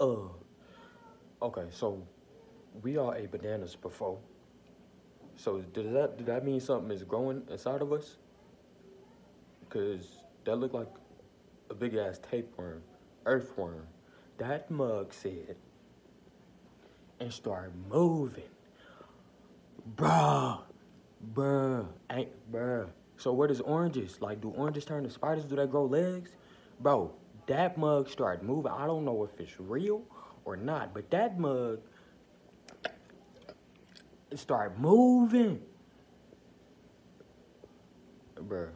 Uh, okay, so we all ate bananas before. So does that does that mean something is growing inside of us? Cause that looked like a big ass tapeworm, earthworm. That mug said, and started moving. Bruh, bruh, ain't bruh. So what is oranges? Like, do oranges turn to spiders? Do they grow legs? Bro, that mug started moving. I don't know if it's real or not, but that mug started moving. Bruh.